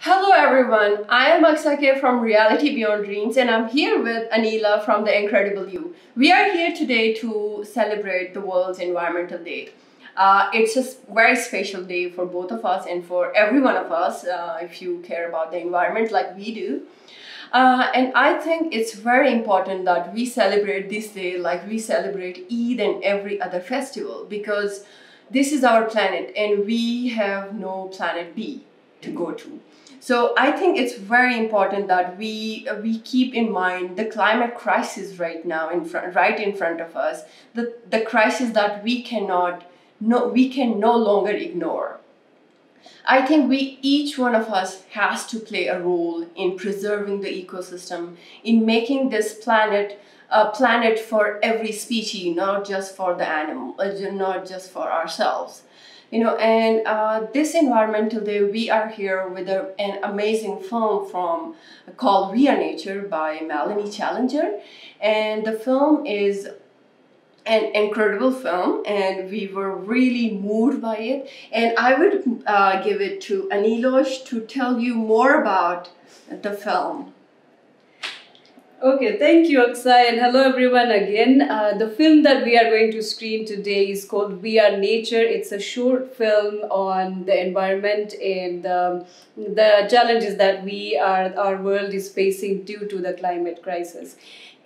Hello everyone, I am Aqsa Kay from Reality Beyond Dreams and I'm here with Anila from The Incredible You. We are here today to celebrate the World's Environmental Day. Uh, it's a very special day for both of us and for every one of us uh, if you care about the environment like we do. Uh, and I think it's very important that we celebrate this day like we celebrate Eid and every other festival because this is our planet and we have no planet B to go to. So I think it's very important that we uh, we keep in mind the climate crisis right now in front, right in front of us, the the crisis that we cannot no we can no longer ignore. I think we each one of us has to play a role in preserving the ecosystem, in making this planet a planet for every species, not just for the animal, uh, not just for ourselves you know and uh, this environmental day we are here with a, an amazing film from called we are nature by melanie challenger. And the film is an incredible film and we were really moved by it. And i would uh, give it to anilosh to tell you more about the film Okay, thank you, Aqsa, and hello everyone again. Uh, the film that we are going to screen today is called We Are Nature. It's a short film on the environment and um, the challenges that we are, our world is facing due to the climate crisis.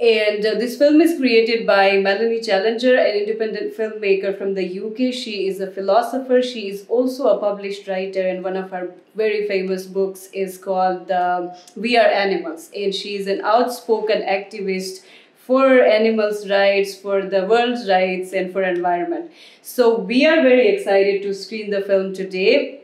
And uh, this film is created by Melanie Challenger, an independent filmmaker from the UK. She is a philosopher. She is also a published writer, and one of her very famous books is called uh, We Are Animals. And she is an outspoken activist for animals' rights, for the world's rights, and for environment. So we are very excited to screen the film today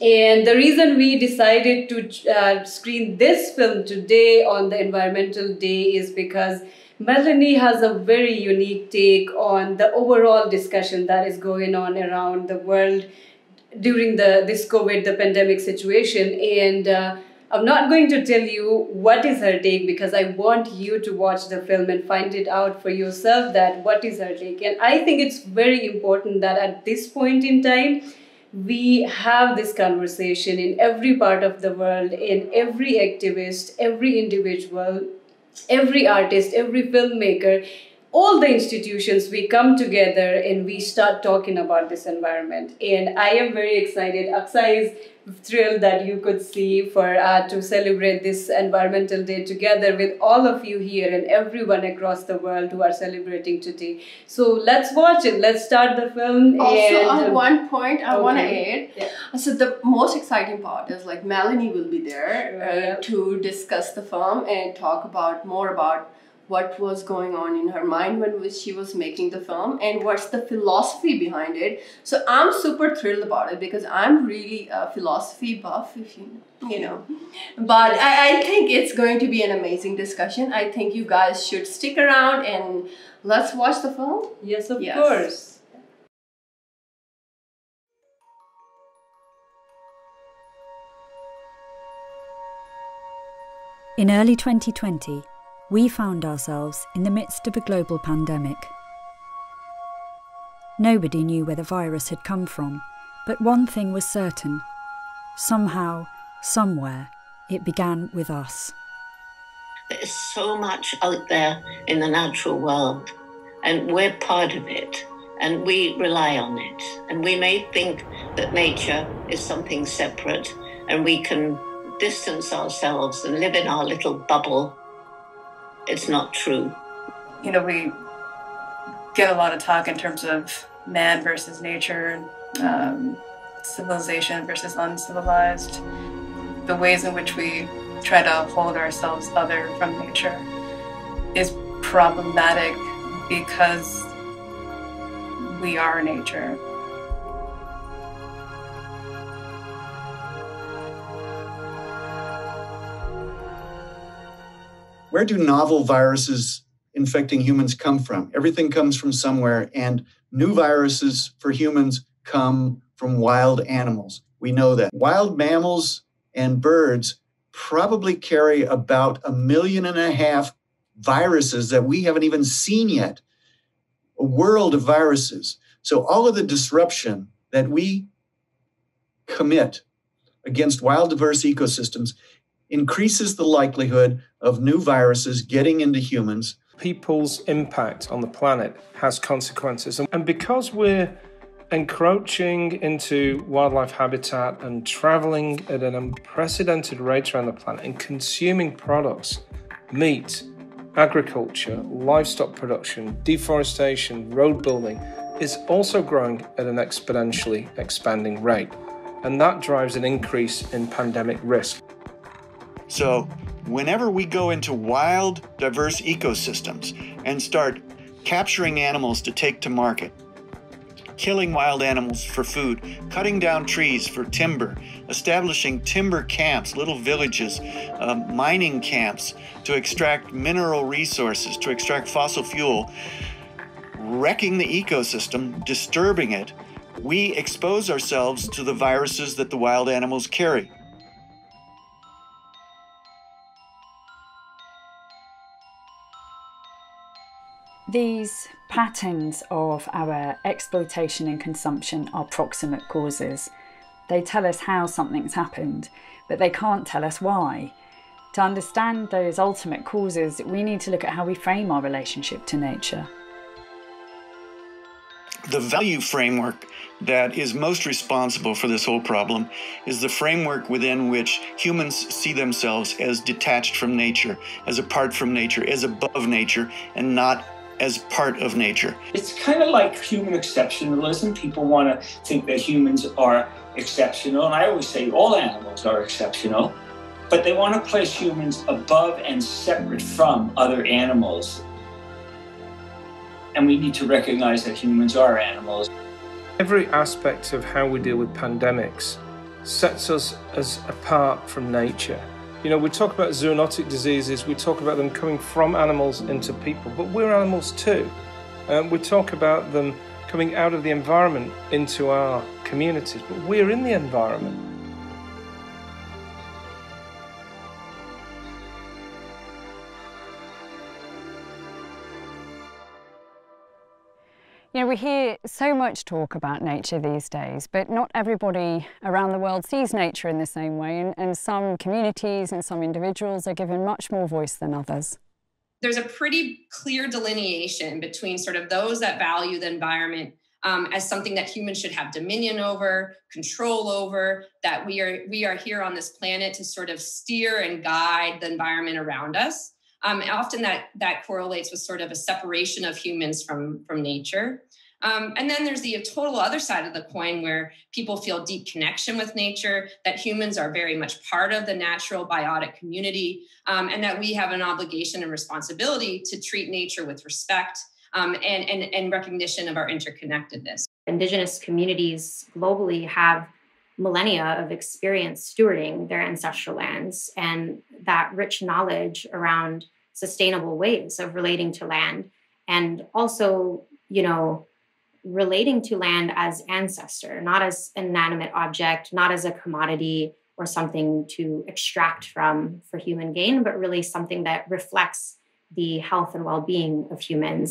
and the reason we decided to uh, screen this film today on the Environmental Day is because Melanie has a very unique take on the overall discussion that is going on around the world during the this COVID, the pandemic situation. And uh, I'm not going to tell you what is her take because I want you to watch the film and find it out for yourself that what is her take. And I think it's very important that at this point in time, we have this conversation in every part of the world, in every activist, every individual, every artist, every filmmaker, all the institutions, we come together and we start talking about this environment. And I am very excited. Aksai is thrilled that you could see for uh, to celebrate this environmental day together with all of you here and everyone across the world who are celebrating today so let's watch it let's start the film also on one point i okay. want to add Yeah. so the most exciting part is like melanie will be there uh, to discuss the film and talk about more about what was going on in her mind when she was making the film and what's the philosophy behind it. So i'm super thrilled about it because i'm really a philosophy buff if you you know. But I, I think it's going to be an amazing discussion. I think you guys should stick around and let's watch the film. Yes of Yes. course. In early 2020, we found ourselves in the midst of a global pandemic. Nobody knew where the virus had come from, but one thing was certain somehow, somewhere, it began with us. There's so much out there in the natural world, and we're part of it, and we rely on it. And we may think that nature is something separate, and we can distance ourselves and live in our little bubble. It's not true. you know, we get a lot of talk in terms of man versus nature, um, civilization versus uncivilized, the ways in which we try to hold ourselves other from nature is problematic because we are nature. Where do novel viruses infecting humans come from? Everything comes from somewhere, and new viruses for humans come from wild animals. We know that. Wild mammals and birds probably carry about a million and a half viruses that we haven't even seen yet. A world of viruses. So, all of the disruption that we commit against wild diverse ecosystems increases the likelihood of new viruses getting into humans. People's impact on the planet has consequences. And because we're encroaching into wildlife habitat and traveling at an unprecedented rate around the planet and consuming products, meat, agriculture, livestock production, deforestation, road building is also growing at an exponentially expanding rate. And that drives an increase in pandemic risk. So, whenever we go into wild, diverse ecosystems and start capturing animals to take to market, killing wild animals for food, cutting down trees for timber, establishing timber camps, little villages, uh, mining camps to extract mineral resources, to extract fossil fuel, wrecking the ecosystem, disturbing it, we expose ourselves to the viruses that the wild animals carry. These patterns of our exploitation and consumption are proximate causes. They tell us how something's happened, but they can't tell us why. To understand those ultimate causes, we need to look at how we frame our relationship to nature. The value framework that is most responsible for this whole problem is the framework within which humans see themselves as detached from nature, as apart from nature, as above nature, and not as part of nature. It's kind of like human exceptionalism. People want to think that humans are exceptional, and I always say all animals are exceptional, but they want to place humans above and separate from other animals. And we need to recognize that humans are animals. Every aspect of how we deal with pandemics sets us as apart from nature. You know, we talk about zoonotic diseases, we talk about them coming from animals into people, but we're animals too. Um, we talk about them coming out of the environment into our communities, but we're in the environment. You know, we hear so much talk about nature these days, but not everybody around the world sees nature in the same way, and, and some communities and some individuals are given much more voice than others. There's a pretty clear delineation between sort of those that value the environment um, as something that humans should have dominion over, control over, that we are we are here on this planet to sort of steer and guide the environment around us. Um, often that that correlates with sort of a separation of humans from from nature. Um, and then there's the total other side of the coin where people feel deep connection with nature, that humans are very much part of the natural biotic community, um, and that we have an obligation and responsibility to treat nature with respect um, and, and, and recognition of our interconnectedness. Indigenous communities globally have millennia of experience stewarding their ancestral lands and that rich knowledge around sustainable ways of relating to land and also you know relating to land as ancestor not as an inanimate object not as a commodity or something to extract from for human gain but really something that reflects the health and well-being of humans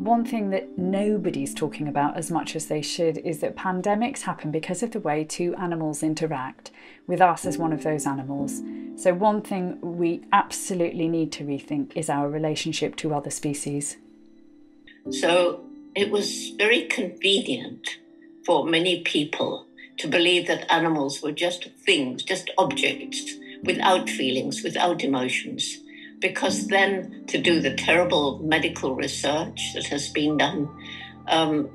One thing that nobody's talking about as much as they should is that pandemics happen because of the way two animals interact, with us as one of those animals. So, one thing we absolutely need to rethink is our relationship to other species. So, it was very convenient for many people to believe that animals were just things, just objects, without feelings, without emotions because then to do the terrible medical research that has been done, um,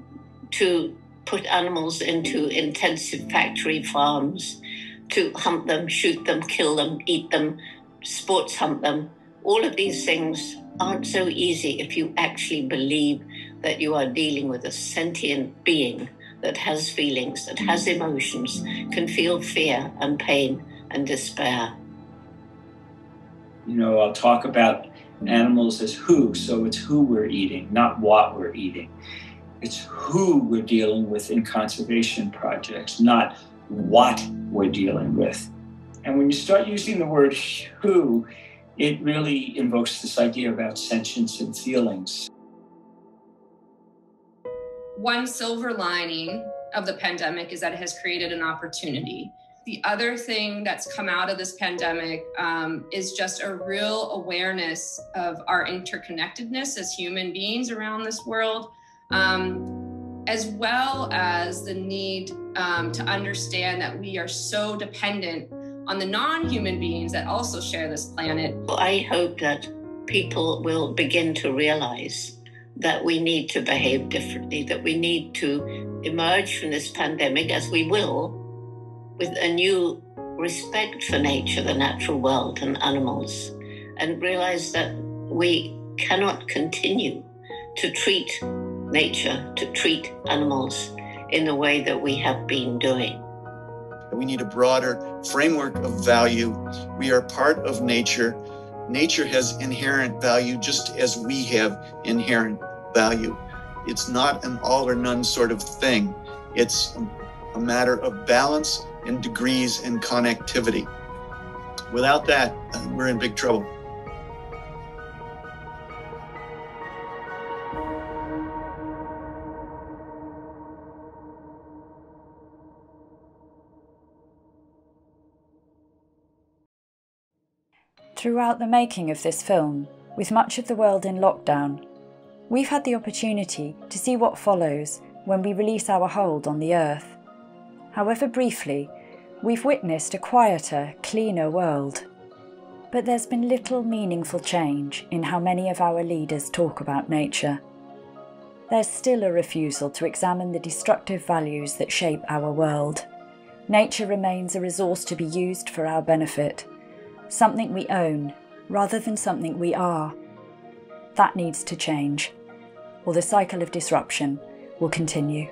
to put animals into intensive factory farms, to hunt them, shoot them, kill them, eat them, sports hunt them, all of these things aren't so easy if you actually believe that you are dealing with a sentient being that has feelings, that has emotions, can feel fear and pain and despair. You know, I'll talk about animals as who, so it's who we're eating, not what we're eating. It's who we're dealing with in conservation projects, not what we're dealing with. And when you start using the word who, it really invokes this idea about sentience and feelings. One silver lining of the pandemic is that it has created an opportunity. The other thing that's come out of this pandemic um, is just a real awareness of our interconnectedness as human beings around this world, um, as well as the need um, to understand that we are so dependent on the non human beings that also share this planet. I hope that people will begin to realize that we need to behave differently, that we need to emerge from this pandemic, as we will, with a new respect for nature, the natural world, and animals, and realize that we cannot continue to treat nature, to treat animals in the way that we have been doing. We need a broader framework of value. We are part of nature. Nature has inherent value just as we have inherent value. It's not an all or none sort of thing. It's a matter of balance and degrees and connectivity. Without that, uh, we're in big trouble. Throughout the making of this film, with much of the world in lockdown, we've had the opportunity to see what follows when we release our hold on the Earth. However briefly, we've witnessed a quieter, cleaner world. But there's been little meaningful change in how many of our leaders talk about nature. There's still a refusal to examine the destructive values that shape our world. Nature remains a resource to be used for our benefit something we own rather than something we are. That needs to change, or the cycle of disruption will continue.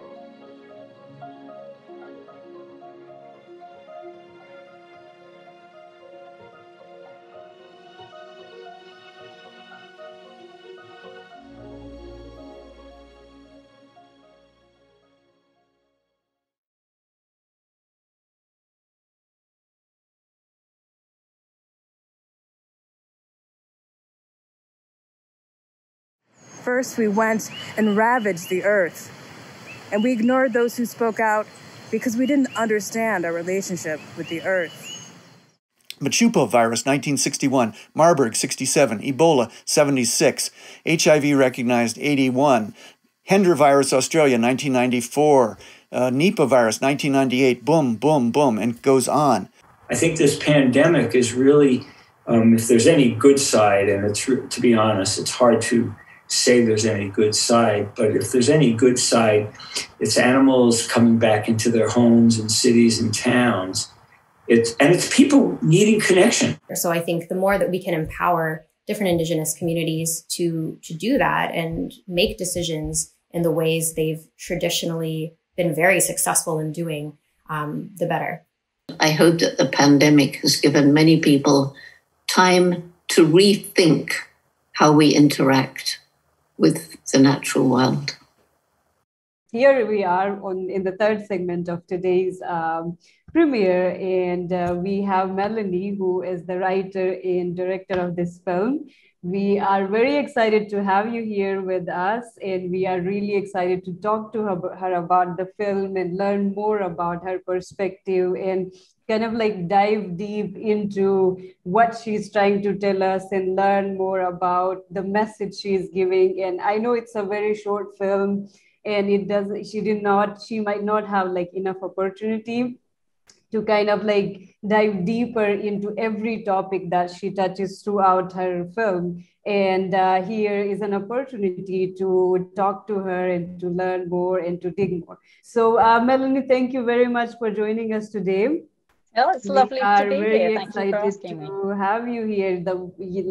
First, we went and ravaged the earth, and we ignored those who spoke out because we didn't understand our relationship with the earth. Machupo virus 1961, Marburg 67, Ebola 76, HIV recognized 81, Hendra virus Australia 1994, uh, Nipah virus 1998, boom, boom, boom, and goes on. I think this pandemic is really, um, if there's any good side, and it's to be honest, it's hard to say there's any good side, but if there's any good side, it's animals coming back into their homes and cities and towns. It's and it's people needing connection. So I think the more that we can empower different indigenous communities to to do that and make decisions in the ways they've traditionally been very successful in doing, um, the better. I hope that the pandemic has given many people time to rethink how we interact with the natural world. Here we are on in the third segment of today's um, premiere, and uh, we have Melanie, who is the writer and director of this film. We are very excited to have you here with us, and we are really excited to talk to her, her about the film and learn more about her perspective and kind of like dive deep into what she's trying to tell us and learn more about the message she's giving. And I know it's a very short film and it does she did not she might not have like enough opportunity to kind of like dive deeper into every topic that she touches throughout her film and uh, here is an opportunity to talk to her and to learn more and to dig more so uh, melanie thank you very much for joining us today Oh, it's lovely to be here. Thank you for asking me. To have you here, the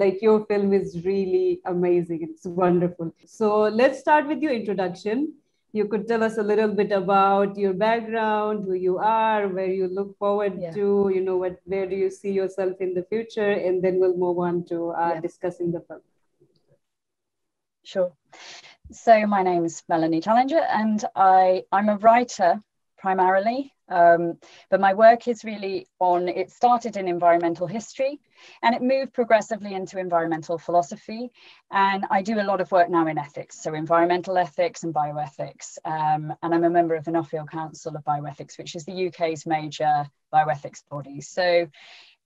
like your film is really amazing. It's wonderful. So let's start with your introduction. You could tell us a little bit about your background, who you are, where you look forward yeah. to. You know, what where do you see yourself in the future, and then we'll move on to uh, yeah. discussing the film. Sure. So my name is Melanie Challenger, and I I'm a writer primarily. Um, But my work is really on, it started in environmental history and it moved progressively into environmental philosophy. And I do a lot of work now in ethics, so environmental ethics and bioethics. Um, and I'm a member of the Nuffield Council of Bioethics, which is the UK's major bioethics body. So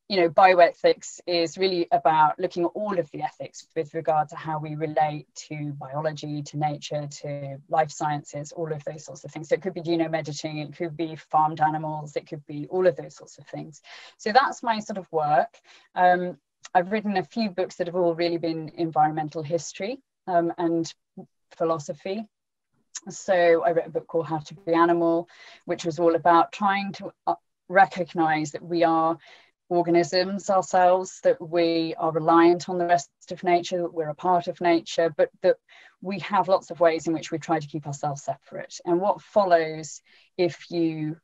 you know, bioethics is really about looking at all of the ethics with regard to how we relate to biology, to nature, to life sciences, all of those sorts of things. So it could be genome editing, it could be farmed animals, it could be all of those sorts of things. So that's my sort of work. Um, I've written a few books that have all really been environmental history um, and philosophy. So I wrote a book called How to Be Animal, which was all about trying to uh, recognize that we are organisms ourselves, that we are reliant on the rest of nature, that we're a part of nature, but that we have lots of ways in which we try to keep ourselves separate. And what follows if you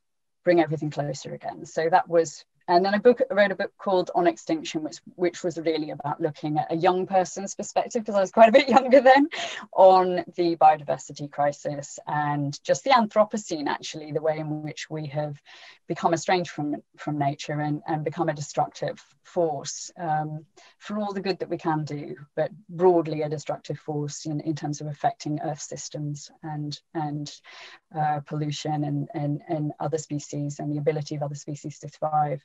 bring everything closer again? So that was and then I, book, I wrote a book called On Extinction, which, which was really about looking at a young person's perspective, because I was quite a bit younger then, on the biodiversity crisis and just the Anthropocene, actually, the way in which we have become estranged from, from nature and, and become a destructive force um, for all the good that we can do, but broadly a destructive force in, in terms of affecting Earth systems and, and uh, pollution and, and, and other species and the ability of other species to thrive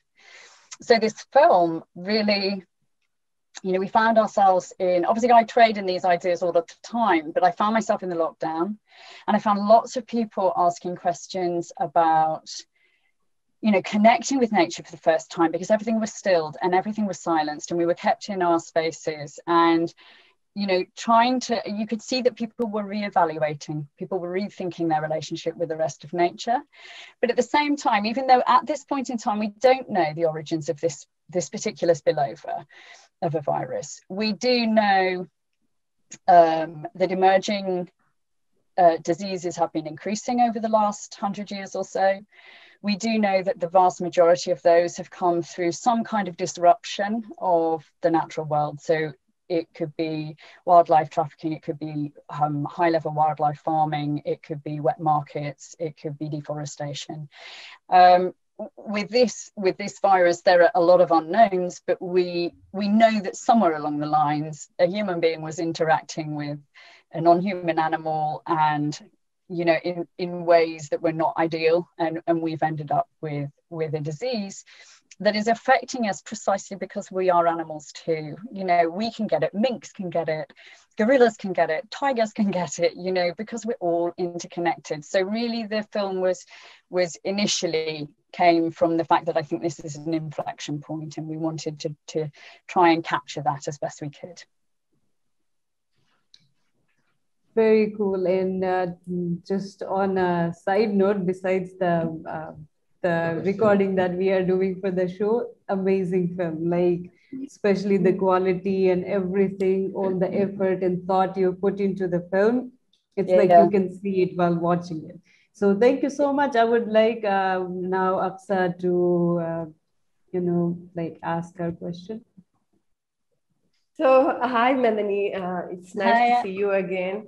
so this film really you know we found ourselves in obviously i trade in these ideas all the time but i found myself in the lockdown and i found lots of people asking questions about you know connecting with nature for the first time because everything was stilled and everything was silenced and we were kept in our spaces. And you know, trying to, you could see that people were reevaluating, people were rethinking their relationship with the rest of nature. But at the same time, even though at this point in time we don't know the origins of this, this particular spillover of a virus, we do know um, that emerging uh, diseases have been increasing over the last hundred years or so. We do know that the vast majority of those have come through some kind of disruption of the natural world. So it could be wildlife trafficking, it could be um, high level wildlife farming, it could be wet markets, it could be deforestation. Um, with this with this virus there are a lot of unknowns but we we know that somewhere along the lines a human being was interacting with a non-human animal and you know in in ways that were not ideal and and we've ended up with with a disease that is affecting us precisely because we are animals too. You know, we can get it, minks can get it, gorillas can get it, tigers can get it, you know, because we're all interconnected. So really the film was was initially came from the fact that I think this is an inflection point and we wanted to, to try and capture that as best we could. Very cool. And uh, just on a side note, besides the uh, the recording that we are doing for the show amazing film. Like especially the quality and everything all the effort and thought you put into the film it's yeah, like yeah. you can see it while watching it. So thank you so much. I would like uh, now Aqsa to uh, you know like ask her question. So hi melanie. Uh, it's nice hi. to see you again.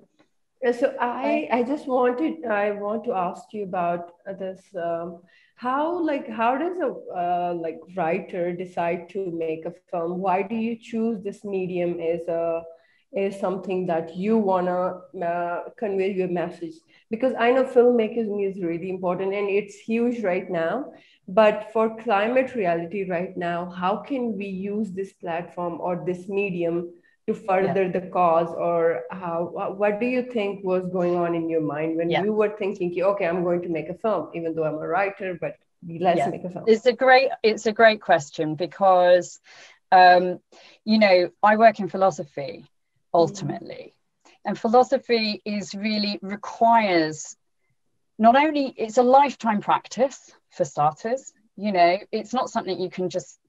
Uh, so i i just wanted i want to ask you about this um, how like how does a uh, like writer decide to make a film? Why do you choose this medium as a is something that you want to uh, convey your message? Because i know filmmaking is really important and it's huge right now but for climate reality right now how can we use this platform or this medium to further yeah. the cause or how what do you think was going on in your mind when yeah. you were thinking okay i'm going to make a film even though i'm a writer but let's yeah. make a film it's a great it's a great question because um, you know i work in philosophy ultimately mm-hmm. and philosophy is really requires not only it's a lifetime practice for starters you know it's not something you can just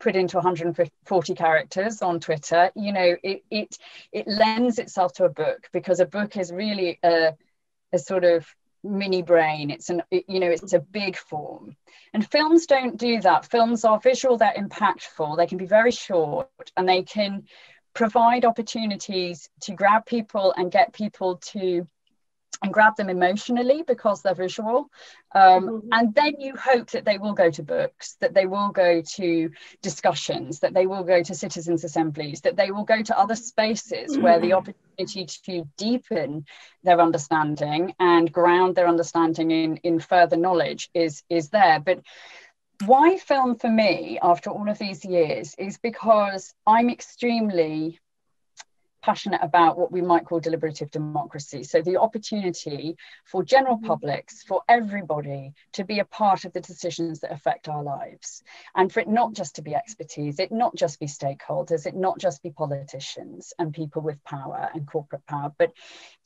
put into 140 characters on Twitter, you know, it it it lends itself to a book because a book is really a, a sort of mini brain. It's an you know, it's a big form. And films don't do that. Films are visual, they're impactful, they can be very short, and they can provide opportunities to grab people and get people to and grab them emotionally because they're visual. Um, mm-hmm. And then you hope that they will go to books, that they will go to discussions, that they will go to citizens' assemblies, that they will go to other spaces mm-hmm. where the opportunity to deepen their understanding and ground their understanding in, in further knowledge is, is there. But why film for me after all of these years is because I'm extremely passionate about what we might call deliberative democracy. So the opportunity for general mm-hmm. publics, for everybody to be a part of the decisions that affect our lives. And for it not just to be expertise, it not just be stakeholders, it not just be politicians and people with power and corporate power, but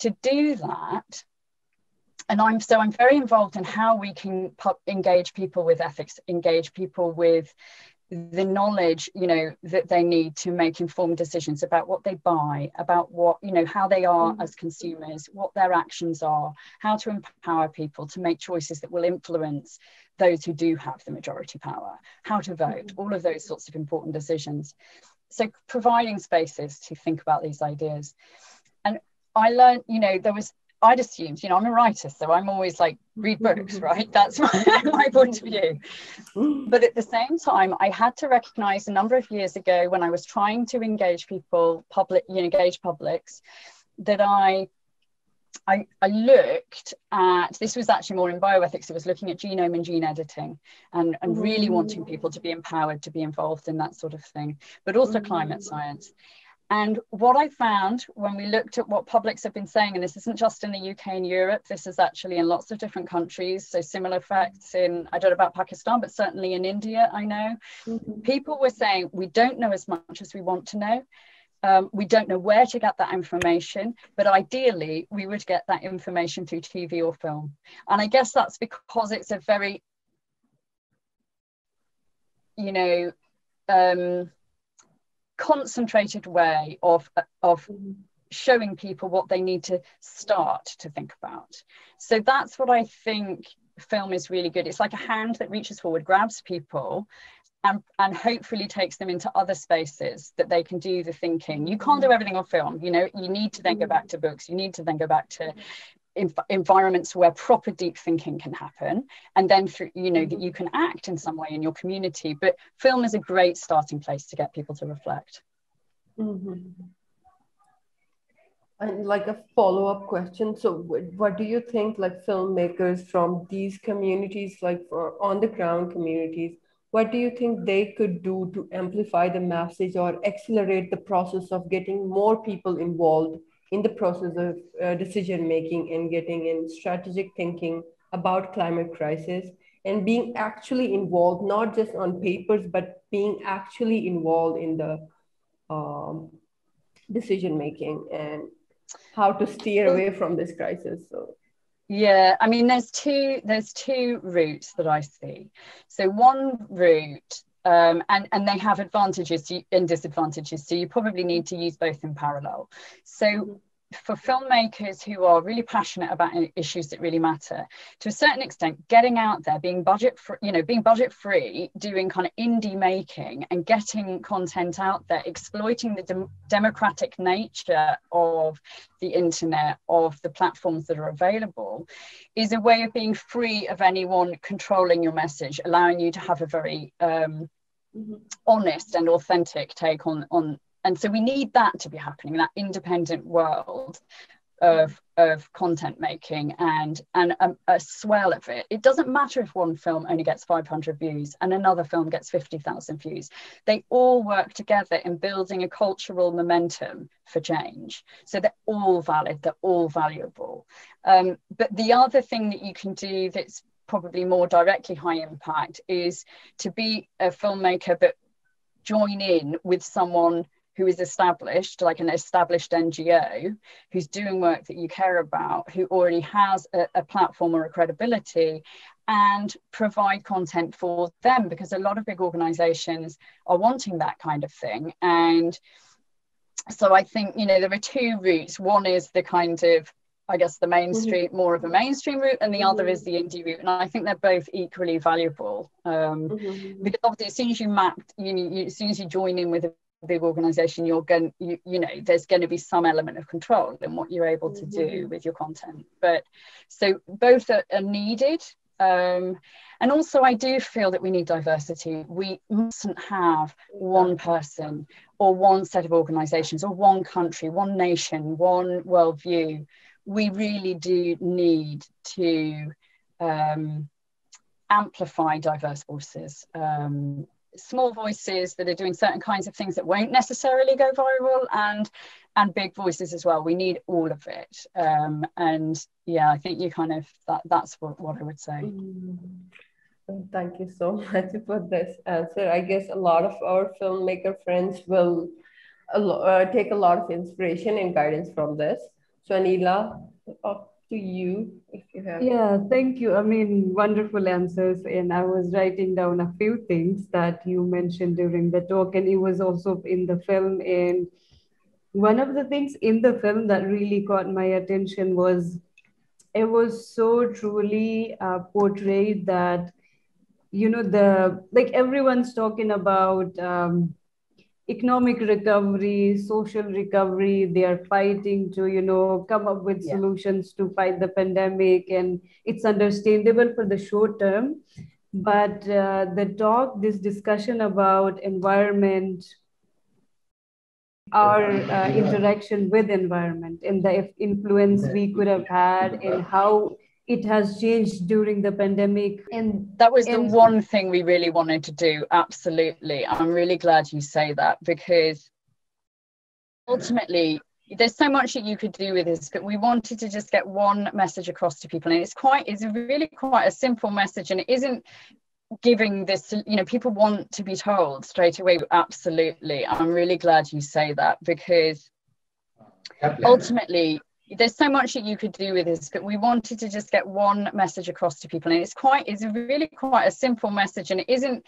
to do that and I'm so I'm very involved in how we can engage people with ethics, engage people with the knowledge you know that they need to make informed decisions about what they buy about what you know how they are mm. as consumers what their actions are how to empower people to make choices that will influence those who do have the majority power how to vote mm. all of those sorts of important decisions so providing spaces to think about these ideas and i learned you know there was I'd assumed, you know, I'm a writer, so I'm always like, read books, mm-hmm. right? That's my, my point of view. But at the same time, I had to recognize a number of years ago when I was trying to engage people, public, you know, engage publics, that I I, I, looked at this was actually more in bioethics it was looking at genome and gene editing and, and really wanting people to be empowered to be involved in that sort of thing but also climate mm. science and what I found when we looked at what publics have been saying, and this isn't just in the UK and Europe, this is actually in lots of different countries. So similar facts in, I don't know about Pakistan, but certainly in India, I know. Mm-hmm. People were saying, we don't know as much as we want to know. Um, we don't know where to get that information, but ideally we would get that information through TV or film. And I guess that's because it's a very, you know, um, concentrated way of of showing people what they need to start to think about. So that's what i think film is really good. It's like a hand that reaches forward grabs people and, and hopefully takes them into other spaces that they can do the thinking. You can't do everything on film you know you need to then go back to books you need to then go back to environments where proper deep thinking can happen and then through you know that you can act in some way in your community. But film is a great starting place to get people to reflect. Mm-hmm. and like a follow-up question. So what do you think like filmmakers from these communities like for on the ground communities what do you think they could do to amplify the message or accelerate the process of getting more people involved in the process of uh, decision making and getting in strategic thinking about climate crisis and being actually involved not just on papers but being actually involved in the um, decision making and how to steer away from this crisis so. Yeah i mean there's two there's two routes that i see. So one route um, and, and they have advantages and disadvantages. So you probably need to use both in parallel. So mm-hmm. For filmmakers who are really passionate about issues that really matter, to a certain extent, getting out there, being budget free, you know, being budget free, doing kind of indie making and getting content out there, exploiting the de- democratic nature of the internet, of the platforms that are available, is a way of being free of anyone controlling your message, allowing you to have a very um, mm-hmm. honest and authentic take on on. And so we need that to be happening, that independent world of, of content making and and a, a, swell of it. It doesn't matter if one film only gets 500 views and another film gets 50,000 views. They all work together in building a cultural momentum for change. So they're all valid, they're all valuable. Um, but the other thing that you can do that's probably more directly high impact is to be a filmmaker but join in with someone who is established, like an established NGO, who's doing work that you care about, who already has a, a, platform or a credibility, and provide content for them because a lot of big organizations are wanting that kind of thing. And so I think, you know, there are two routes. One is the kind of I guess the mainstream, mm-hmm. more of a mainstream route, and the mm-hmm. other is the indie route. And I think they're both equally valuable um, mm-hmm. because obviously, as soon as you map, you, you, as soon as you join in with a big organization you're going you, you know there's going to be some element of control in what you're able to do mm-hmm. with your content. But so both are, are needed um, and also i do feel that we need diversity. We mustn't have one person or one set of organizations or one country one nation one worldview. We really do need to um, amplify diverse voices um, small voices that are doing certain kinds of things that won't necessarily go viral and and big voices as well. We need all of it. Um, and yeah i think you kind of that that's what, what i would say. Mm. thank you so much for this answer. I guess a lot of our filmmaker friends will uh, take a lot of inspiration and guidance from this. So anila to you if you have. Yeah, thank you. I mean, wonderful answers. And I was writing down a few things that you mentioned during the talk, and it was also in the film. And one of the things in the film that really caught my attention was it was so truly uh, portrayed that you know the like everyone's talking about um, economic recovery, social recovery. They are fighting to, you know, come up with yeah. solutions to fight the pandemic, and it's understandable for the short term. But uh, the talk, this discussion about environment, our uh, interaction with environment, and the influence we could have had, and how it has changed during the pandemic. And that was the and- one thing we really wanted to do absolutely. I'm really glad you say that because ultimately there's so much that you could do with this but we wanted to just get one message across to people. And it's quite it's really quite a simple message and it isn't giving this you know people want to be told straight away. Absolutely. I'm really glad you say that because ultimately there's so much that you could do with this but we wanted to just get one message across to people. And it's quite it's really quite a simple message and it isn't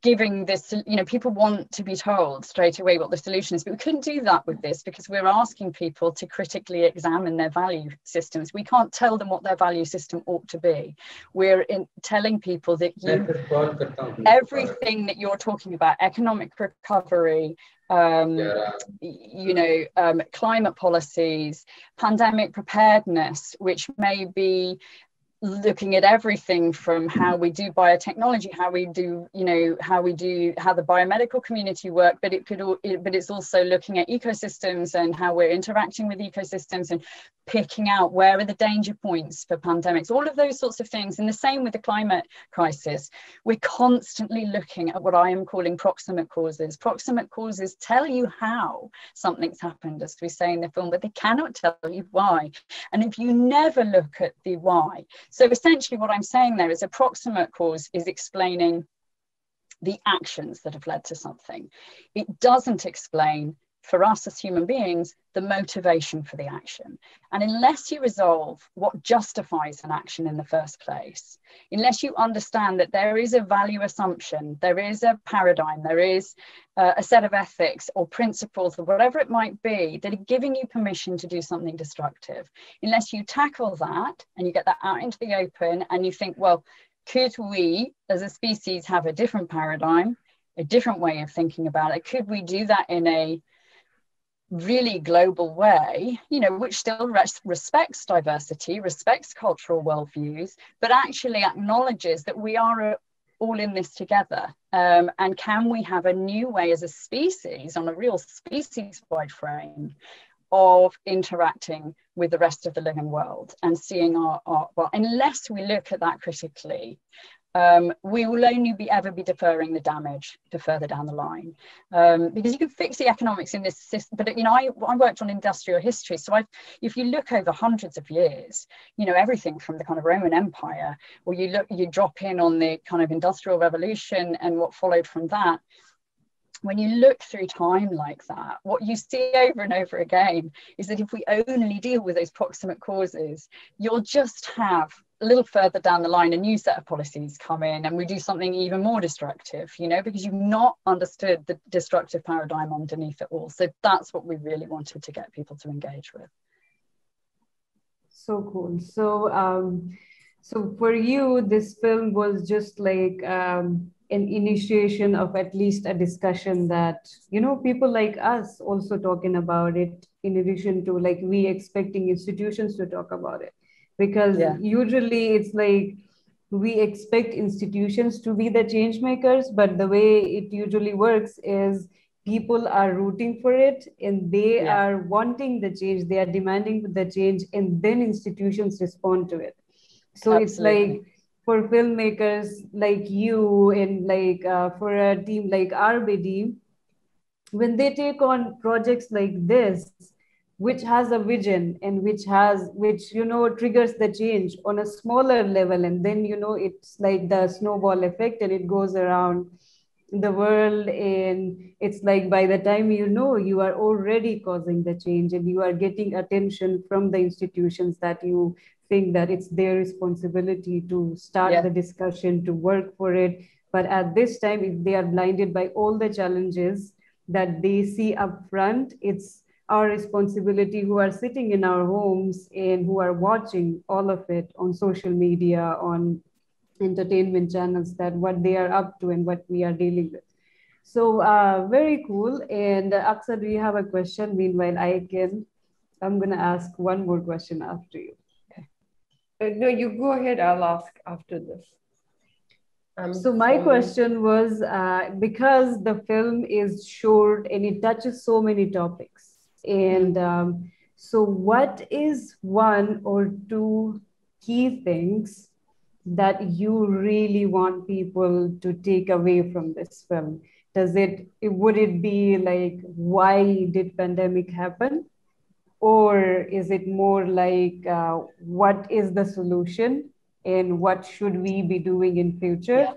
giving this you know people want to be told straight away what the solution is but we couldn't do that with this because we're asking people to critically examine their value systems. We can't tell them what their value system ought to be. We're in telling people that you everything that you're talking about economic recovery um, you know, um, climate policies, pandemic preparedness, which may be looking at everything from how we do biotechnology how we do you know how we do how the biomedical community work but it could it, but it's also looking at ecosystems and how we're interacting with ecosystems and picking out where are the danger points for pandemics all of those sorts of things. And the same with the climate crisis. We're constantly looking at what i am calling proximate causes. Proximate causes tell you how something's happened as we say in the film but they cannot tell you why. And if you never look at the why so essentially what I'm saying there is a proximate cause is explaining the actions that have led to something. It doesn't explain for us as human beings the motivation for the action. And unless you resolve what justifies an action in the first place, unless you understand that there is a value assumption, there is a paradigm, there is uh, a set of ethics or principles or whatever it might be that are giving you permission to do something destructive, unless you tackle that and you get that out into the open and you think, well, could we as a species have a different paradigm, a different way of thinking about it? Could we do that in a really global way, you know, which still res- respects diversity, respects cultural worldviews, but actually acknowledges that we are all in this together. Um, and can we have a new way as a species, on a real species wide frame, of interacting with the rest of the living world and seeing our, our well, unless we look at that critically, um, we will only be ever be deferring the damage to further down the line. Um, because you can fix the economics in this system but you know I, I worked on industrial history so i if you look over hundreds of years you know everything from the kind of roman empire or you look you drop in on the kind of industrial revolution and what followed from that when you look through time like that, what you see over and over again is that if we only deal with those proximate causes, you'll just have a little further down the line, a new set of policies come in and we do something even more destructive, you know, because you've not understood the destructive paradigm underneath it all. So that's what we really wanted to get people to engage with. So cool. So, um, So for you, this film was just like um, an initiation of at least a discussion that you know people like us also talking about it in addition to like we expecting institutions to talk about it because yeah. usually it's like we expect institutions to be the change makers but the way it usually works is people are rooting for it and they yeah. are wanting the change they are demanding the change and then institutions respond to it so Absolutely. it's like for filmmakers like you and like uh, for a team like RBD, when they take on projects like this, which has a vision and which has which you know triggers the change on a smaller level and then you know it's like the snowball effect and it goes around the world and it's like by the time you know you are already causing the change and you are getting attention from the institutions that you think that it's their responsibility to start yeah. the discussion, to work for it. But at this time, if they are blinded by all the challenges that they see up front, it's our responsibility who are sitting in our homes and who are watching all of it on social media, on entertainment channels, that what they are up to and what we are dealing with. So uh, very cool. And uh, Aqsa, do you have a question? Meanwhile, I can, I'm gonna ask one more question after you. Uh, no, you go ahead. I'll ask after this. Um, so my question was uh, because the film is short and it touches so many topics, and um, so what is one or two key things that you really want people to take away from this film? Does it would it be like why did pandemic happen? or is it more like uh, what is the solution and what should we be doing in future yeah.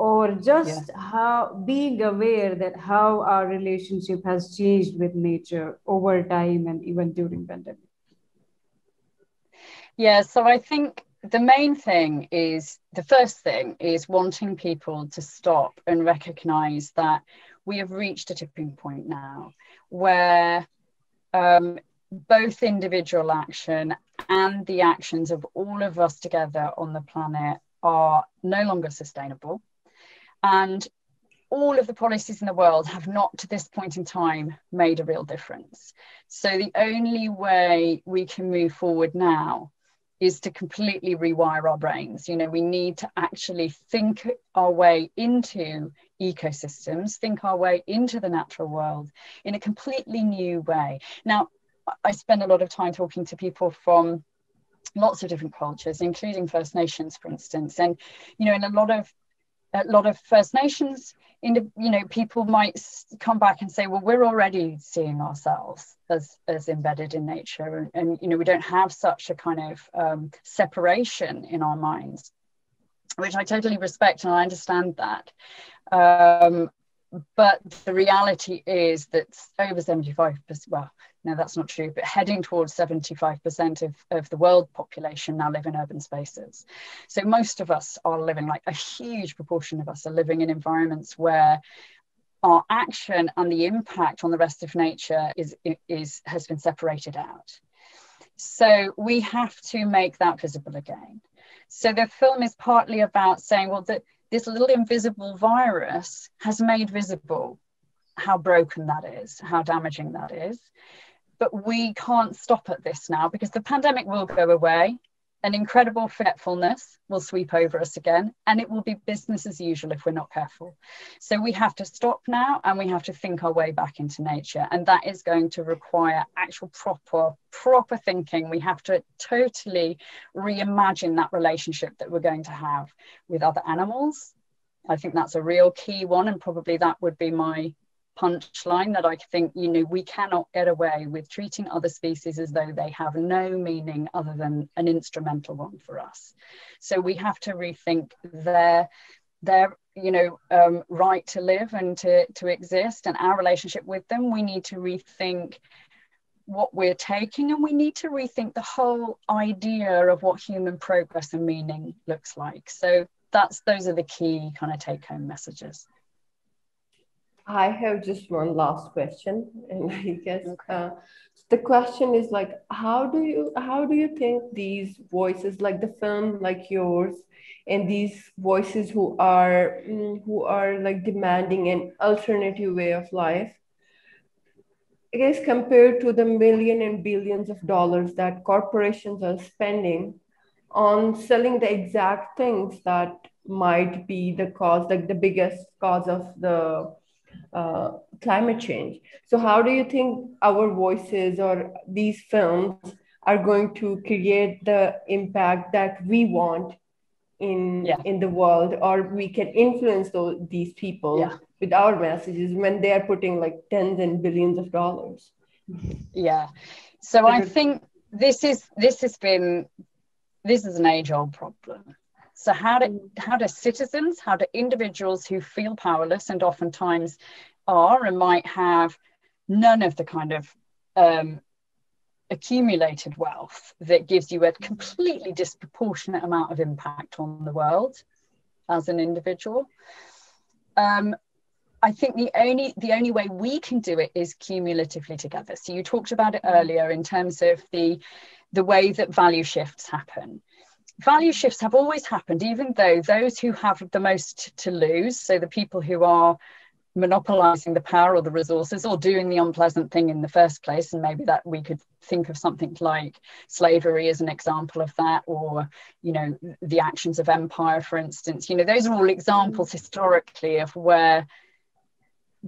Or just yeah. how being aware that how our relationship has changed with nature over time and even during pandemic yeah so i think the main thing is the first thing is wanting people to stop and recognize that we have reached a tipping point now where um, both individual action and the actions of all of us together on the planet are no longer sustainable. And all of the policies in the world have not to this point in time made a real difference. So the only way we can move forward now is to completely rewire our brains. You know, we need to actually think our way into ecosystems, think our way into the natural world in a completely new way. Now, I spend a lot of time talking to people from lots of different cultures, including First Nations, for instance. And you know, in a lot of a lot of First Nations, you know, people might come back and say, well, we're already seeing ourselves as as embedded in nature, and, and you know, we don't have such a kind of um, separation in our minds, which I totally respect and I understand that. Um, but the reality is that over 75%, well, no, that's not true, but heading towards 75% of, of the world population now live in urban spaces. So most of us are living, like a huge proportion of us are living in environments where our action and the impact on the rest of nature is, is has been separated out. So we have to make that visible again. So the film is partly about saying, well, that this little invisible virus has made visible how broken that is, how damaging that is. But we can't stop at this now because the pandemic will go away an incredible forgetfulness will sweep over us again, and it will be business as usual if we're not careful. So we have to stop now and we have to think our way back into nature. And that is going to require actual proper, proper thinking. We have to totally reimagine that relationship that we're going to have with other animals. I think that's a real key one, and probably that would be my punchline that I think, you know, we cannot get away with treating other species as though they have no meaning other than an instrumental one for us. So we have to rethink their their you know um, right to live and to to exist and our relationship with them. We need to rethink what we're taking and we need to rethink the whole idea of what human progress and meaning looks like. So that's those are the key kind of take home messages. I have just one last question, and I guess okay. uh, the question is like, how do you how do you think these voices, like the film, like yours, and these voices who are mm, who are like demanding an alternative way of life, I guess compared to the million and billions of dollars that corporations are spending on selling the exact things that might be the cause, like the biggest cause of the uh, climate change. So, how do you think our voices or these films are going to create the impact that we want in yeah. in the world, or we can influence those, these people yeah. with our messages when they are putting like tens and billions of dollars? Yeah. So I think this is this has been this is an age old problem so how do how do citizens, how do individuals who feel powerless and oftentimes are and might have none of the kind of um, accumulated wealth that gives you a completely disproportionate amount of impact on the world as an individual. Um, I think the only the only way we can do it is cumulatively together. So you talked about it earlier in terms of the the way that value shifts happen value shifts have always happened, even though those who have the most to lose, so the people who are monopolizing the power or the resources or doing the unpleasant thing in the first place and maybe that we could think of something like slavery as an example of that or you know the actions of empire for instance. You know those are all examples historically of where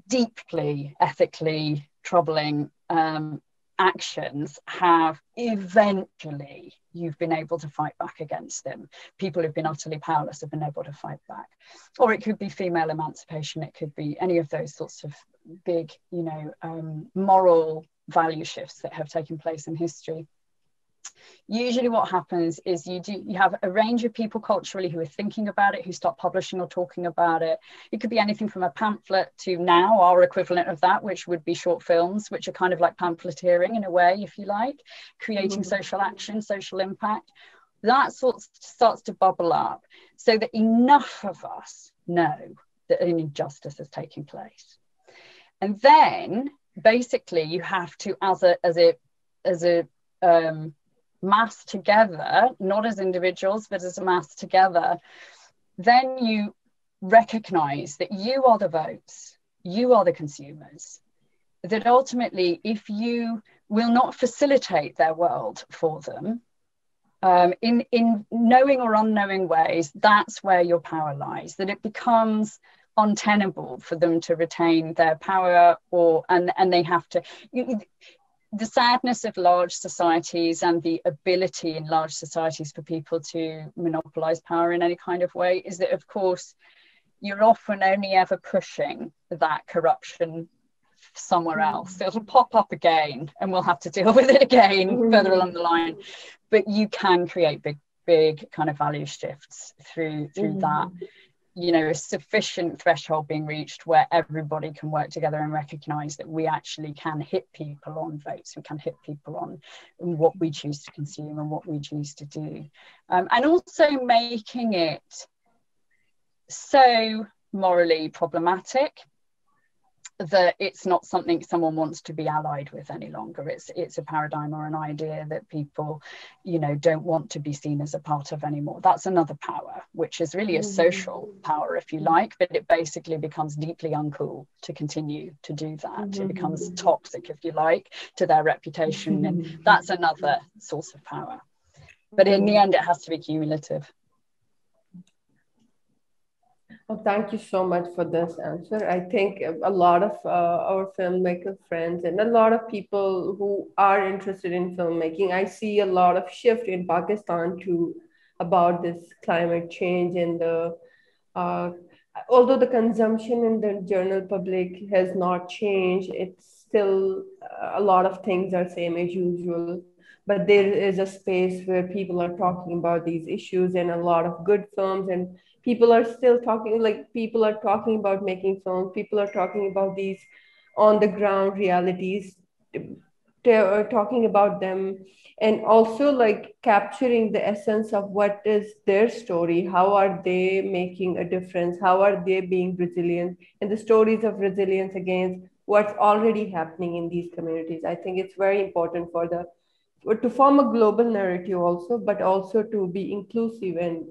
deeply ethically troubling um, actions have eventually you've been able to fight back against them. People who've been utterly powerless have been able to fight back. Or it could be female emancipation, it could be any of those sorts of big, you know, um, moral value shifts that have taken place in history usually what happens is you do you have a range of people culturally who are thinking about it who start publishing or talking about it. It could be anything from a pamphlet to now our equivalent of that which would be short films which are kind of like pamphleteering in a way if you like creating mm-hmm. social action social impact. That sort of starts to bubble up so that enough of us know that an injustice is taking place. And then basically you have to as a as a as a um, mass together, not as individuals, but as a mass together, then you recognize that you are the votes, you are the consumers. That ultimately, if you will not facilitate their world for them, um, in, in knowing or unknowing ways, that's where your power lies, that it becomes untenable for them to retain their power or and and they have to the sadness of large societies and the ability in large societies for people to monopolize power in any kind of way is that, of course, you're often only ever pushing that corruption somewhere mm. else. It'll pop up again and we'll have to deal with it again mm-hmm. further along the line. But you can create big, big kind of value shifts through through mm-hmm. that you know a sufficient threshold being reached where everybody can work together and recognize that we actually can hit people on votes we can hit people on what we choose to consume and what we choose to do. Um, and also making it so morally problematic that it's not something someone wants to be allied with any longer. It's it's a paradigm or an idea that people you know don't want to be seen as a part of anymore. That's another power which is really a mm-hmm. social power if you like but it basically becomes deeply uncool to continue to do that. It becomes toxic if you like to their reputation. And that's another source of power. But in the end it has to be cumulative well, thank you so much for this answer. I think a lot of uh, our filmmaker friends and a lot of people who are interested in filmmaking, I see a lot of shift in Pakistan to about this climate change and the uh, although the consumption in the general public has not changed, it's still uh, a lot of things are same as usual. But there is a space where people are talking about these issues and a lot of good films and people are still talking like people are talking about making films people are talking about these on the ground realities uh, talking about them and also like capturing the essence of what is their story how are they making a difference how are they being resilient and the stories of resilience against what's already happening in these communities. I think it's very important for the to form a global narrative also but also to be inclusive and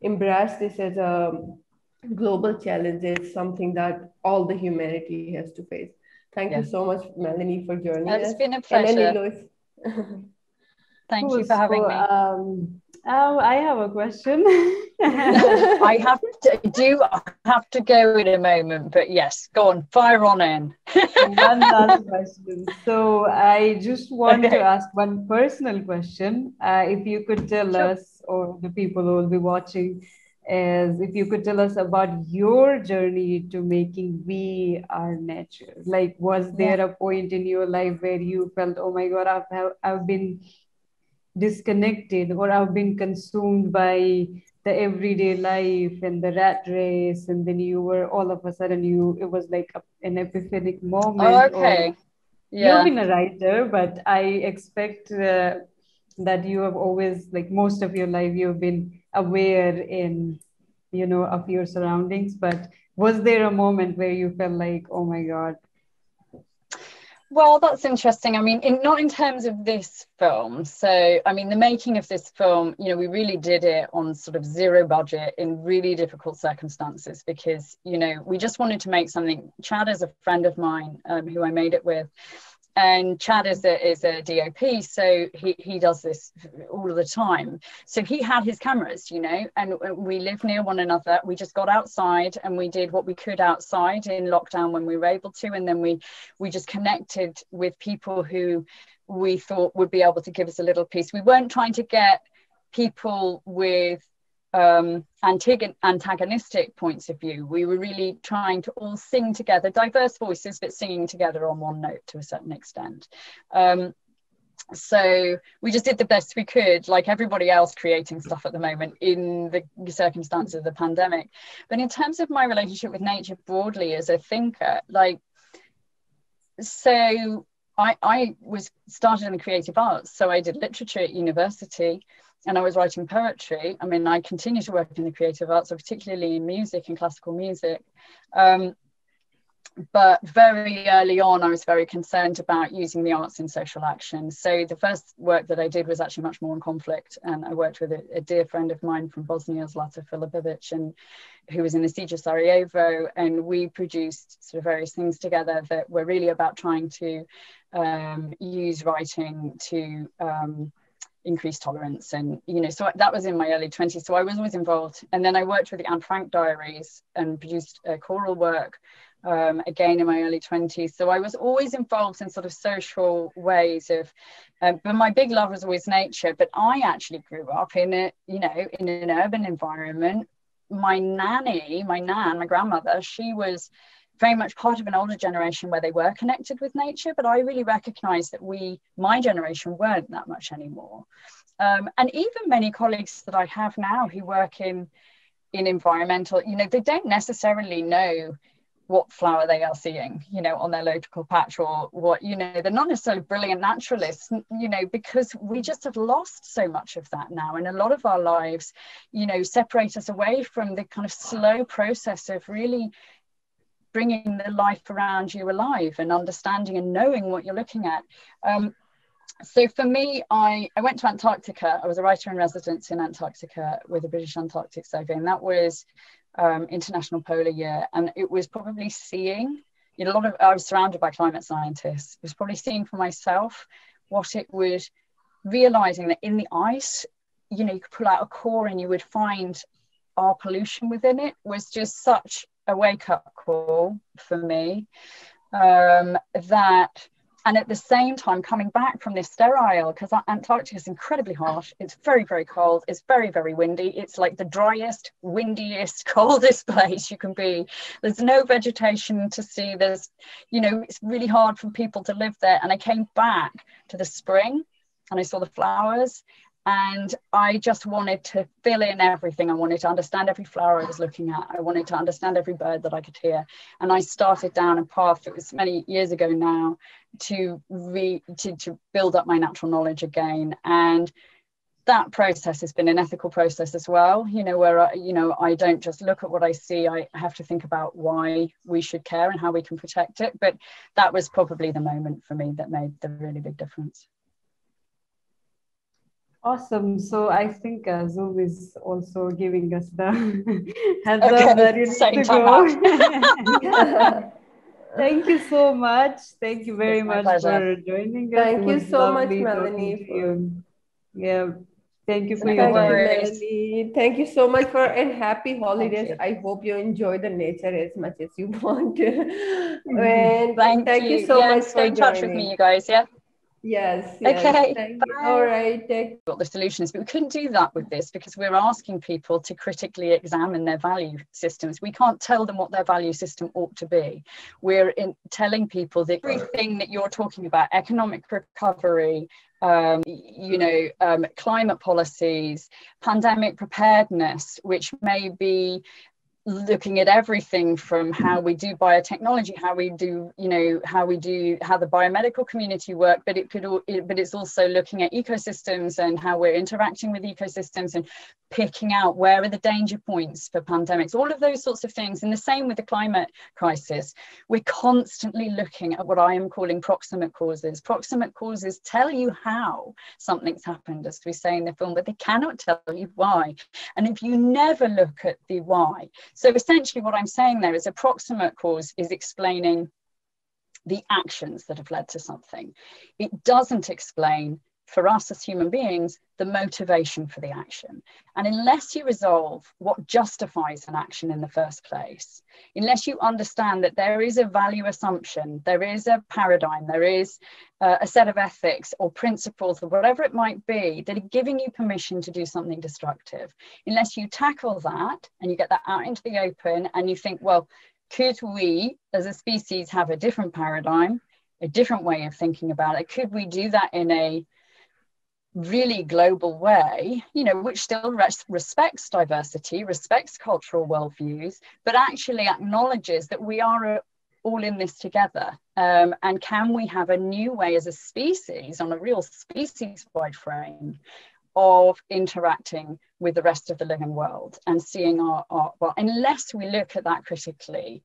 embrace this as a global challenge is something that all the humanity has to face thank yeah. you so much melanie for joining it's us it's been a pleasure Thank cool. you for having so, me. Um, oh, I have a question. I have to do have to go in a moment, but yes, go on, fire on in. one last question. So I just want okay. to ask one personal question. Uh, if you could tell sure. us or the people who will be watching is if you could tell us about your journey to making we are nature like was there yeah. a point in your life where you felt oh my god i've i've been disconnected or I've been consumed by the everyday life and the rat race and then you were all of a sudden you it was like a, an epiphanic moment oh, okay. yeah. you've been a writer but i expect uh, that you have always like most of your life you've been aware in you know of your surroundings but was there a moment where you felt like oh my god well, that's interesting. I mean, in, not in terms of this film. So, I mean, the making of this film, you know, we really did it on sort of zero budget in really difficult circumstances because, you know, we just wanted to make something. Chad is a friend of mine um, who I made it with and Chad is a, is a DOP, so he, he does this all of the time. So he had his cameras, you know, and we live near one another. We just got outside and we did what we could outside in lockdown when we were able to, and then we we just connected with people who we thought would be able to give us a little piece. We weren't trying to get people with um, antagonistic points of view. We were really trying to all sing together, diverse voices, but singing together on one note to a certain extent. Um, so we just did the best we could, like everybody else creating stuff at the moment in the circumstances of the pandemic. But in terms of my relationship with nature broadly as a thinker, like, so I, I was started in the creative arts. So I did literature at university and I was writing poetry. I mean, I continue to work in the creative arts, particularly in music and classical music. Um, but very early on, I was very concerned about using the arts in social action. So the first work that I did was actually much more on conflict, and I worked with a, a dear friend of mine from Bosnia, Zlata Filipovic, and who was in the siege of Sarajevo, and we produced sort of various things together that were really about trying to um, use writing to um, increased tolerance and you know so that was in my early 20s so i was always involved. And then i worked with the anne frank diaries and produced uh, choral work um, again in my early 20s so i was always involved in sort of social ways of uh, but my big love was always nature. But i actually grew up in a you know in an urban environment. My nanny my nan my grandmother she was very much part of an older generation where they were connected with nature, but I really recognize that we, my generation, weren't that much anymore. Um, and even many colleagues that I have now who work in in environmental, you know, they don't necessarily know what flower they are seeing, you know, on their local patch or what, you know, they're not necessarily brilliant naturalists, you know, because we just have lost so much of that now. And a lot of our lives, you know, separate us away from the kind of slow process of really bringing the life around you alive and understanding and knowing what you're looking at. Um, so for me, I, I went to Antarctica. I was a writer in residence in Antarctica with the British Antarctic Survey, and that was um, International Polar Year. And it was probably seeing, you know, a lot of, I was surrounded by climate scientists. It was probably seeing for myself what it would, realizing that in the ice, you know, you could pull out a core and you would find our pollution within it was just such a wake up call for me um, that and at the same time coming back from this sterile because antarctica is incredibly harsh. It's very very cold. It's very very windy. It's like the driest windiest coldest place you can be. There's no vegetation to see. There's you know it's really hard for people to live there. And i came back to the spring and i saw the flowers and I just wanted to fill in everything. I wanted to understand every flower I was looking at. I wanted to understand every bird that I could hear. And I started down a path that was many years ago now to re to, to build up my natural knowledge again. And that process has been an ethical process as well you know where I, you know i don't just look at what i see i have to think about why we should care and how we can protect it but that was probably the moment for me that made the really big difference Awesome. So I think uh, Zoom is also giving us the heads okay. up that you need to go. Thank you so much. Thank you very much for joining us. Thank you so much, Melanie. For... Yeah. Thank you for Thank your time. Melanie. Thank you so much for and happy holidays. I hope you enjoy the nature as much as you want. and thank, thank you. you. so yeah, much stay in touch with me, you guys. Yeah. Yes. yes. Okay. All right. Take- what the solution is, but we couldn't do that with this because we're asking people to critically examine their value systems. We can't tell them what their value system ought to be. We're in telling people that everything that you're talking about, economic recovery, um, you know, um, climate policies, pandemic preparedness, which may be looking at everything from how we do biotechnology how we do you know how we do how the biomedical community work but it could it, but it's also looking at ecosystems and how we're interacting with ecosystems and picking out where are the danger points for pandemics all of those sorts of things. And the same with the climate crisis. We're constantly looking at what i am calling proximate causes. Proximate causes tell you how something's happened as we say in the film but they cannot tell you why. And if you never look at the why so essentially what I'm saying there is a proximate cause is explaining the actions that have led to something. It doesn't explain for us as human beings the motivation for the action. And unless you resolve what justifies an action in the first place, unless you understand that there is a value assumption, there is a paradigm, there is uh, a set of ethics or principles or whatever it might be that are giving you permission to do something destructive, unless you tackle that and you get that out into the open and you think, well, could we as a species have a different paradigm, a different way of thinking about it? Could we do that in a really global way, you know, which still res- respects diversity, respects cultural worldviews, but actually acknowledges that we are all in this together. Um, and can we have a new way as a species, on a real species wide frame, of interacting with the rest of the living world and seeing our, our well, unless we look at that critically,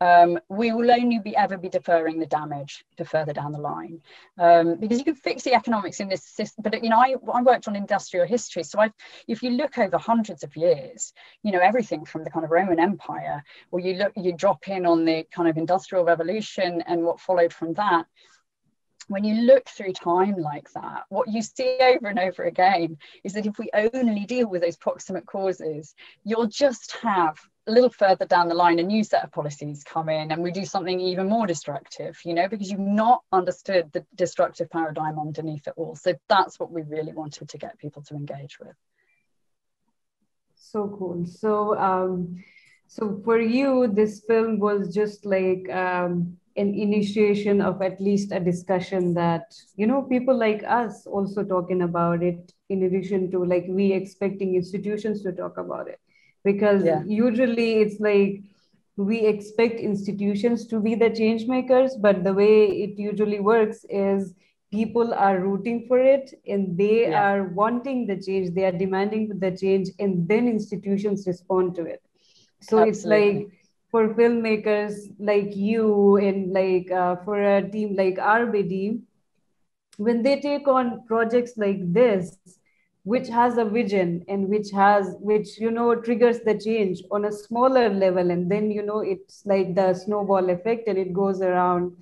um, we will only be ever be deferring the damage to further down the line. Um, because you can fix the economics in this system but you know I, I worked on industrial history so i if you look over hundreds of years you know everything from the kind of roman empire or you look you drop in on the kind of industrial revolution and what followed from that when you look through time like that, what you see over and over again is that if we only deal with those proximate causes, you'll just have a little further down the line, a new set of policies come in and we do something even more destructive, you know, because you've not understood the destructive paradigm underneath it all. So that's what we really wanted to get people to engage with. So cool. So, um, so for you, this film was just like um, an initiation of at least a discussion that you know people like us also talking about it in addition to like we expecting institutions to talk about it because yeah. usually it's like we expect institutions to be the change makers but the way it usually works is people are rooting for it and they yeah. are wanting the change they are demanding the change and then institutions respond to it so Absolutely. it's like for filmmakers like you and like uh, for a team like RBD, when they take on projects like this, which has a vision and which has which you know triggers the change on a smaller level and then you know it's like the snowball effect and it goes around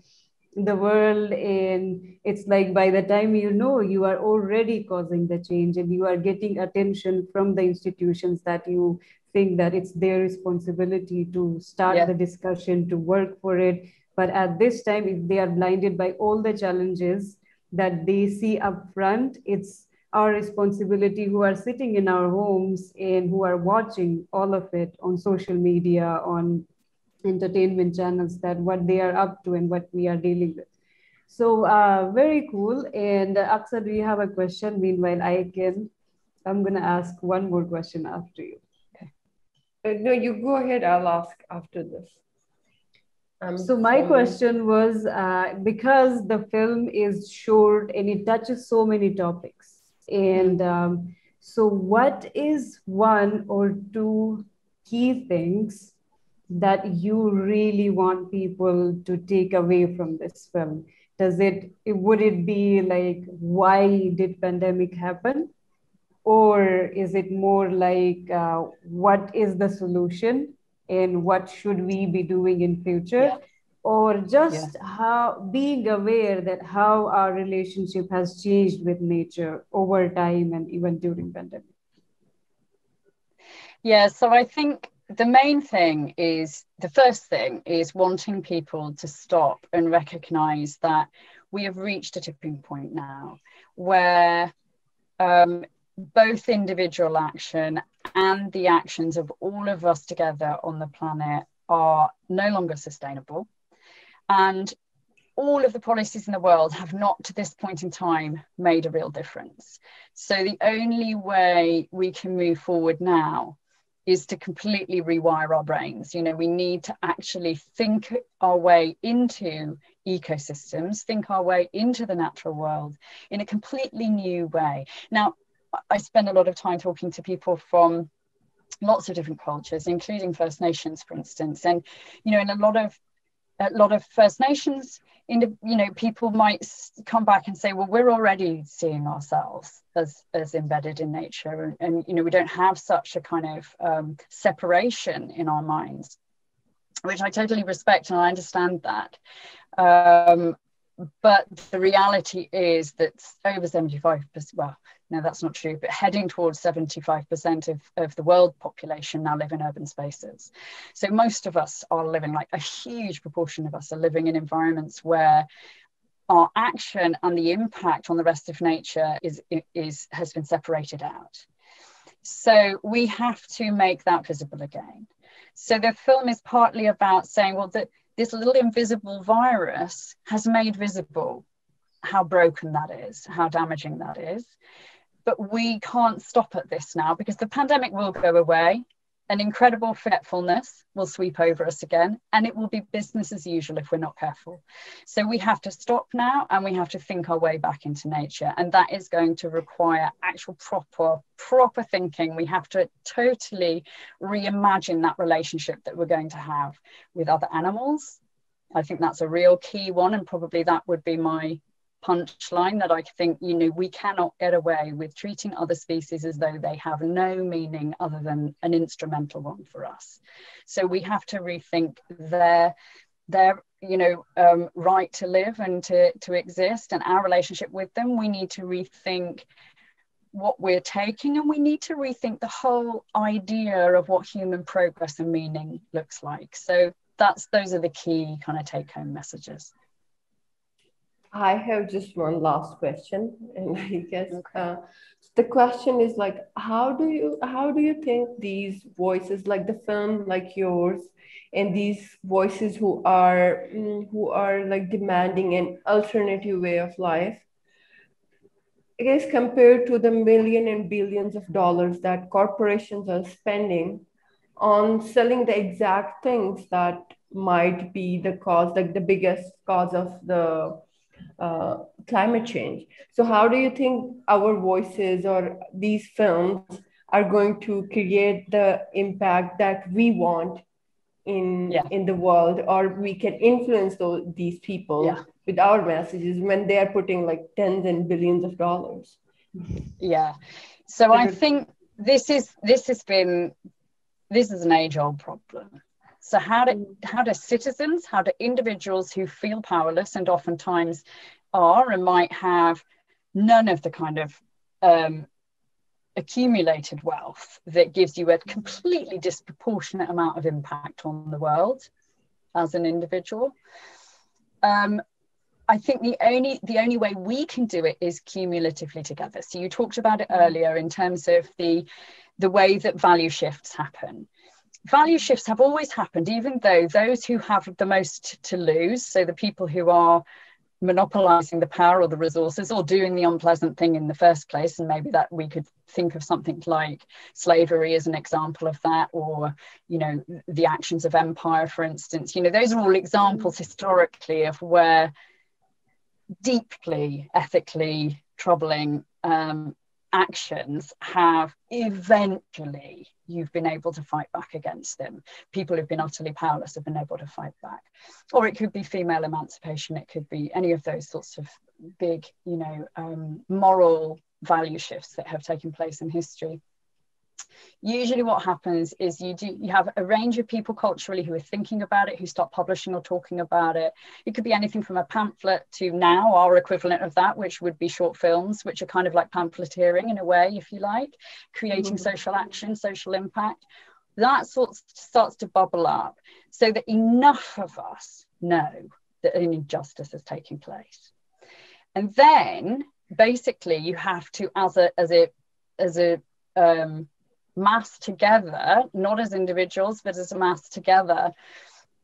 the world and it's like by the time you know you are already causing the change and you are getting attention from the institutions that you think that it's their responsibility to start yeah. the discussion, to work for it. But at this time, if they are blinded by all the challenges that they see up front, it's our responsibility who are sitting in our homes and who are watching all of it on social media, on entertainment channels, that what they are up to and what we are dealing with. So uh, very cool. And uh, Aqsa, do you have a question? Meanwhile, I can I'm going to ask one more question after you. Okay. Uh, no, you go ahead. I'll ask after this. Um, so my question was uh, because the film is short and it touches so many topics, and um, so what is one or two key things that you really want people to take away from this film? Does it would it be like why did pandemic happen, or is it more like uh, what is the solution? and what should we be doing in future yeah. Or just yeah. how being aware that how our relationship has changed with nature over time and even during pandemic yeah so i think the main thing is the first thing is wanting people to stop and recognize that we have reached a tipping point now where um, both individual action and the actions of all of us together on the planet are no longer sustainable. And all of the policies in the world have not to this point in time made a real difference. So the only way we can move forward now is to completely rewire our brains. You know, we need to actually think our way into ecosystems, think our way into the natural world in a completely new way. Now, I spend a lot of time talking to people from lots of different cultures, including First Nations, for instance. And you know, in a lot of a lot of First Nations, you know, people might come back and say, well, we're already seeing ourselves as as embedded in nature, and, and you know, we don't have such a kind of um, separation in our minds, which I totally respect and I understand that. Um, but the reality is that over 75%, well, no, that's not true, but heading towards 75% of, of the world population now live in urban spaces. So most of us are living, like a huge proportion of us are living in environments where our action and the impact on the rest of nature is, is has been separated out. So we have to make that visible again. So the film is partly about saying, well, that this little invisible virus has made visible how broken that is, how damaging that is but we can't stop at this now because the pandemic will go away. An incredible forgetfulness will sweep over us again, and it will be business as usual if we're not careful. So we have to stop now and we have to think our way back into nature. And that is going to require actual proper, proper thinking. We have to totally reimagine that relationship that we're going to have with other animals. I think that's a real key one, and probably that would be my punchline that I think, you know, we cannot get away with treating other species as though they have no meaning other than an instrumental one for us. So we have to rethink their their you know um, right to live and to to exist and our relationship with them. We need to rethink what we're taking and we need to rethink the whole idea of what human progress and meaning looks like. So that's those are the key kind of take home messages. I have just one last question, and I guess okay. uh, the question is like, how do you how do you think these voices, like the film, like yours, and these voices who are mm, who are like demanding an alternative way of life, I guess compared to the million and billions of dollars that corporations are spending on selling the exact things that might be the cause, like the biggest cause of the uh, climate change. So, how do you think our voices or these films are going to create the impact that we want in yeah. in the world, or we can influence those, these people yeah. with our messages when they are putting like tens and billions of dollars? Yeah. So I think this is this has been this is an age old problem so how do how do citizens, how do individuals who feel powerless and oftentimes are and might have none of the kind of um, accumulated wealth that gives you a completely disproportionate amount of impact on the world as an individual. Um, I think the only the only way we can do it is cumulatively together. So you talked about it earlier in terms of the the way that value shifts happen value shifts have always happened, even though those who have the most to lose, so the people who are monopolizing the power or the resources or doing the unpleasant thing in the first place and maybe that we could think of something like slavery as an example of that or you know the actions of empire for instance. You know those are all examples historically of where deeply ethically troubling um, actions have eventually you've been able to fight back against them. People who've been utterly powerless have been able to fight back. Or it could be female emancipation, it could be any of those sorts of big, you know, um, moral value shifts that have taken place in history usually what happens is you do you have a range of people culturally who are thinking about it who start publishing or talking about it. It could be anything from a pamphlet to now our equivalent of that which would be short films which are kind of like pamphleteering in a way if you like creating mm-hmm. social action social impact. That sort of starts to bubble up so that enough of us know that an injustice is taking place. And then basically you have to as a as a as a um, mass together, not as individuals, but as a mass together,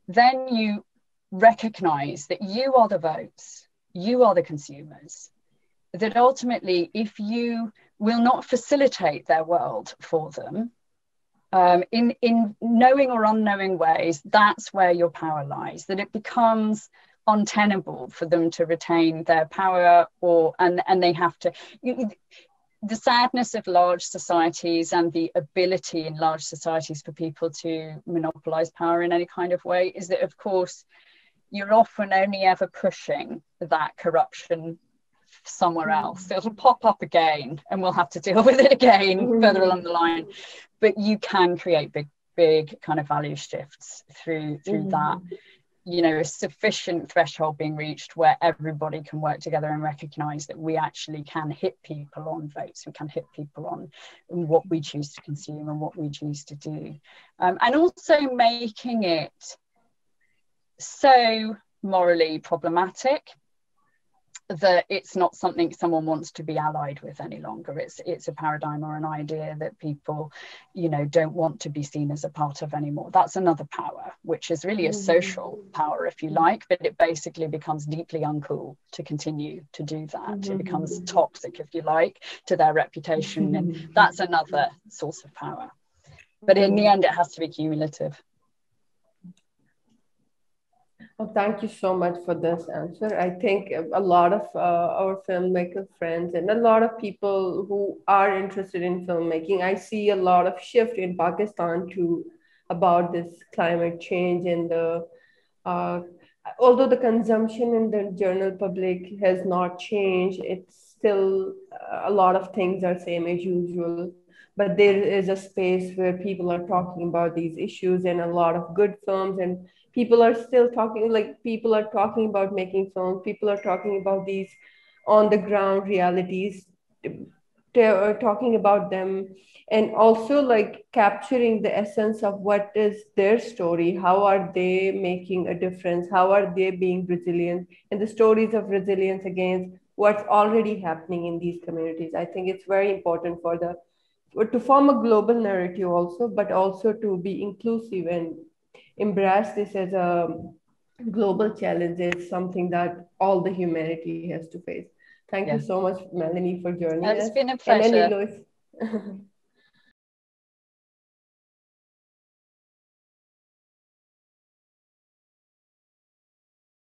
then you recognize that you are the votes, you are the consumers. That ultimately, if you will not facilitate their world for them, um, in, in knowing or unknowing ways, that's where your power lies, that it becomes untenable for them to retain their power or and and they have to the sadness of large societies and the ability in large societies for people to monopolize power in any kind of way is that, of course, you're often only ever pushing that corruption somewhere mm. else. It'll pop up again and we'll have to deal with it again mm-hmm. further along the line. But you can create big, big kind of value shifts through through mm-hmm. that you know a sufficient threshold being reached where everybody can work together and recognize that we actually can hit people on votes we can hit people on what we choose to consume and what we choose to do. Um, and also making it so morally problematic that it's not something someone wants to be allied with any longer. It's it's a paradigm or an idea that people you know don't want to be seen as a part of anymore. That's another power which is really a mm-hmm. social power if you like but it basically becomes deeply uncool to continue to do that. It becomes toxic if you like to their reputation. And that's another source of power. But in the end it has to be cumulative Oh, thank you so much for this answer. I think a lot of uh, our filmmaker friends and a lot of people who are interested in filmmaking, I see a lot of shift in Pakistan to about this climate change and the uh, although the consumption in the general public has not changed, it's still uh, a lot of things are same as usual. But there is a space where people are talking about these issues and a lot of good films and people are still talking like people are talking about making films people are talking about these on the ground realities uh, talking about them and also like capturing the essence of what is their story how are they making a difference how are they being resilient and the stories of resilience against what's already happening in these communities. I think it's very important for the to form a global narrative also but also to be inclusive and embrace this as a global challenge is something that all the humanity has to face. Thank yeah. you so much, Melanie, for joining it's us. It's been a pleasure.